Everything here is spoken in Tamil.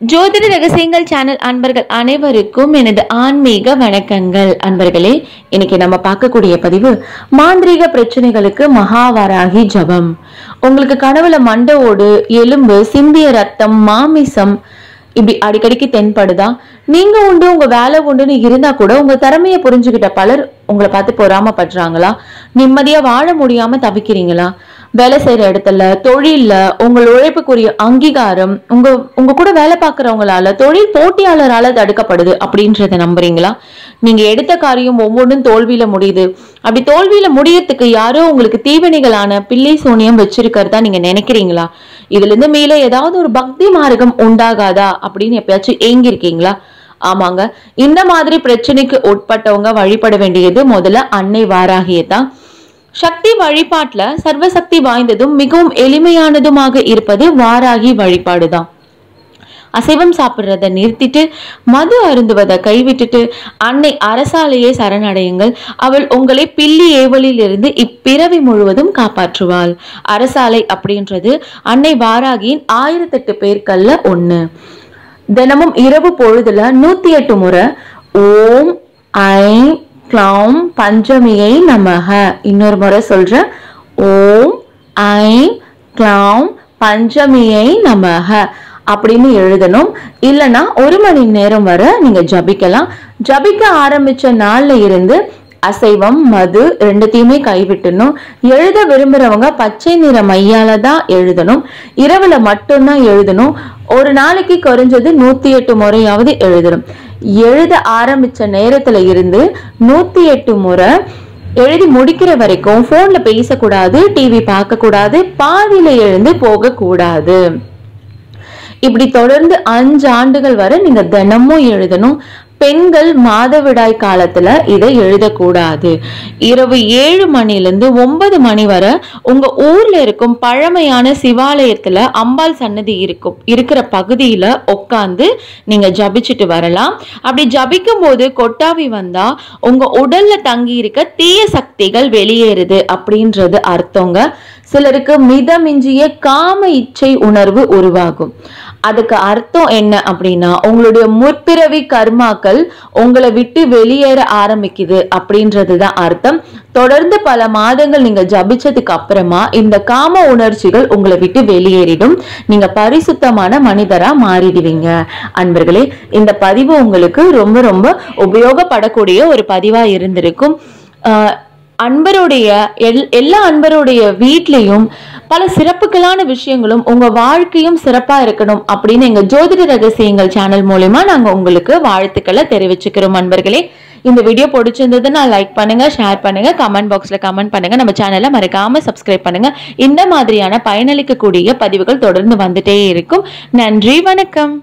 ஜோதிட ரகசியங்கள் சேனல் அன்பர்கள் அனைவருக்கும் எனது ஆன்மீக வணக்கங்கள். அன்பர்களே இன்னைக்கு நம்ம பார்க்கக்கூடிய பதிவு மாந்திரீக பிரச்சனைகளுக்கு மகாவாராகி ஜபம். உங்களுக்கு கனவுல மண்டவோடு ஓடு எலும்பு சிந்திய ரத்தம் மாமிசம் இப்படி அடிக்கடிக்கு தென்படுதா? நீங்க உண்டு உங்க வேலை உண்டுன்னு இருந்தா கூட உங்க திறமையை புரிஞ்சுக்கிட்ட பலர் உங்களை பார்த்து பொறாமப்படுறாங்களா? நிம்மதியா வாழ முடியாம தவிக்கிறீங்களா? வேலை செய்கிற இடத்துல தொழில்ல உங்கள் உழைப்புக்குரிய அங்கீகாரம் உங்க உங்க கூட வேலை பார்க்குறவங்களால தொழில் போட்டியாளரால தடுக்கப்படுது அப்படின்றத நம்புறீங்களா? நீங்க எடுத்த காரியம் ஒவ்வொன்றும் தோல்வியில முடியுது. அப்படி தோல்வியில முடியறதுக்கு யாரோ உங்களுக்கு தீவினைகளான பிள்ளை சோனியம் வச்சிருக்கிறதா நீங்க நினைக்கிறீங்களா? இதுல இருந்து மேலே ஏதாவது ஒரு பக்தி மார்க்கம் உண்டாகாதா அப்படின்னு எப்பயாச்சும் ஏங்கிருக்கீங்களா ஆமாங்க. இந்த மாதிரி பிரச்சனைக்கு உட்பட்டவங்க வழிபட வேண்டியது முதல்ல அன்னை வாராகியை தான். சக்தி வழிபாட்டுல சர்வசக்தி வாய்ந்ததும் மிகவும் எளிமையானதுமாக இருப்பது வாராகி வழிபாடுதான் அசைவம் சாப்பிட்றத நிறுத்திட்டு மது அருந்துவதை கைவிட்டுட்டு அன்னை அரசாலையே சரணடையுங்கள். அவள் உங்களை பில்லி ஏவலில் இருந்து இப்பிறவி முழுவதும் காப்பாற்றுவாள். அரசாலை அப்படின்றது அன்னை வாராகியின் ஆயிரத்தெட்டு பேர்கள்ல ஒண்ணு. தினமும் இரவு பொழுதுல நூத்தி எட்டு முறை ஓம் ஐம் க்ளௌம் பஞ்சமியை நமக. இன்னொரு முறை சொல்றேன். ஓம் ஐம் க்ளௌம் பஞ்சமியை நமக அப்படின்னு எழுதணும். இல்லைன்னா ஒரு மணி நேரம் வர நீங்க ஜபிக்கலாம். ஜபிக்க ஆரம்பிச்ச நாள்ல இருந்து அசைவம் மது ரெண்டுத்தையுமே கைவிட்டணும். எழுத விரும்புறவங்க பச்சை நிற மையால தான் எழுதணும். இரவுல மட்டும்தான் எழுதணும். ஒரு நாளைக்கு குறைஞ்சது நூத்தி எட்டு முறையாவது எழுதணும். எழுத ஆரம்பிச்ச நேரத்துல இருந்து நூத்தி எட்டு முறை எழுதி முடிக்கிற வரைக்கும் போன்ல பேசக்கூடாது டிவி பார்க்க கூடாது பாதியில எழுந்து போக கூடாது இப்படி தொடர்ந்து அஞ்சு ஆண்டுகள் வரை நீங்க தினமும் எழுதணும். பெண்கள் மாதவிடாய் காலத்துல இதை எழுதக்கூடாது. இரவு ஏழு மணிலிருந்து ஒன்பது மணி வரை உங்க ஊர்ல இருக்கும் பழமையான சிவாலயத்துல அம்பாள் சன்னதி இருக்கும் இருக்கிற பகுதியில உட்காந்து நீங்க ஜபிச்சுட்டு வரலாம். அப்படி ஜபிக்கும் போது கொட்டாவி வந்தா உங்க உடல்ல தங்கி இருக்க தீய சக்திகள் வெளியேறுது அப்படின்றது அர்த்தங்க. சிலருக்கு மிதமிஞ்சிய காம இச்சை உணர்வு உருவாகும். அதுக்கு அர்த்தம் என்ன அப்படின்னா உங்களுடைய முற்பிறவி கர்மாக்கள் உங்களை விட்டு வெளியேற ஆரம்பிக்குது அப்படின்றது தான் அர்த்தம். தொடர்ந்து பல மாதங்கள் நீங்க ஜபிச்சதுக்கு அப்புறமா இந்த காம உணர்ச்சிகள் உங்களை விட்டு வெளியேறிடும். நீங்க பரிசுத்தமான மனிதரா மாறிடுவீங்க. அன்பர்களே இந்த பதிவு உங்களுக்கு ரொம்ப ரொம்ப உபயோகப்படக்கூடிய ஒரு பதிவா இருந்திருக்கும். ஆஹ் அன்பருடைய எல் எல்லா அன்பருடைய வீட்லேயும் பல சிறப்புகளான விஷயங்களும் உங்கள் வாழ்க்கையும் சிறப்பாக இருக்கணும் அப்படின்னு எங்கள் ஜோதிட ரகசியங்கள் சேனல் மூலயமா நாங்கள் உங்களுக்கு வாழ்த்துக்களை தெரிவிச்சுக்கிறோம் அன்பர்களே. இந்த வீடியோ பிடிச்சிருந்ததுன்னா லைக் பண்ணுங்க ஷேர் பண்ணுங்க கமெண்ட் பாக்ஸ்ல கமெண்ட் பண்ணுங்க. நம்ம சேனலை மறக்காம சப்ஸ்கிரைப் பண்ணுங்க. இந்த மாதிரியான பயனளிக்கக்கூடிய பதிவுகள் தொடர்ந்து வந்துட்டே இருக்கும். நன்றி வணக்கம்.